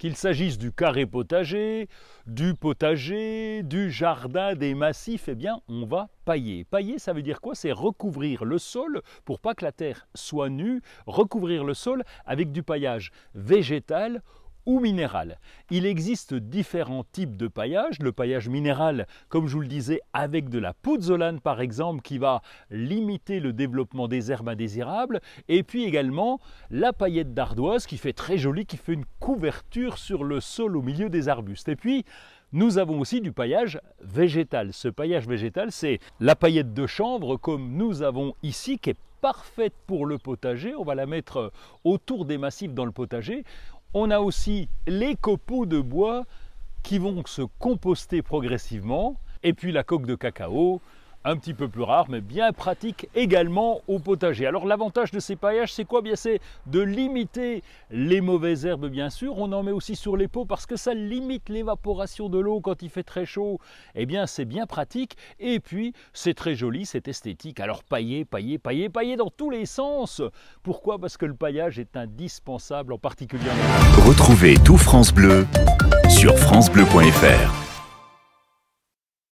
Qu'il s'agisse du carré potager, du potager, du jardin, des massifs, eh bien, on va pailler. Pailler, ça veut dire quoi? C'est recouvrir le sol pour pas que la terre soit nue, recouvrir le sol avec du paillage végétal minéral. Il existe différents types de paillage. Le paillage minéral, comme je vous le disais, avec de la pouzzolane par exemple, qui va limiter le développement des herbes indésirables. Et puis également la paillette d'ardoise qui fait très joli, qui fait une couverture sur le sol au milieu des arbustes. Et puis nous avons aussi du paillage végétal. Ce paillage végétal, c'est la paillette de chanvre comme nous avons ici, qui est parfaite pour le potager. On va la mettre autour des massifs dans le potager. On a aussi les copeaux de bois qui vont se composter progressivement. Et puis la coque de cacao, un petit peu plus rare, mais bien pratique également au potager. Alors l'avantage de ces paillages, c'est quoi? Bien c'est de limiter les mauvaises herbes, bien sûr. On en met aussi sur les pots parce que ça limite l'évaporation de l'eau quand il fait très chaud. Eh bien, c'est bien pratique. Et puis, c'est très joli, c'est esthétique. Alors pailler, pailler, pailler, pailler dans tous les sens. Pourquoi? Parce que le paillage est indispensable, en particulier Retrouvez tout France Bleu sur francebleu.fr.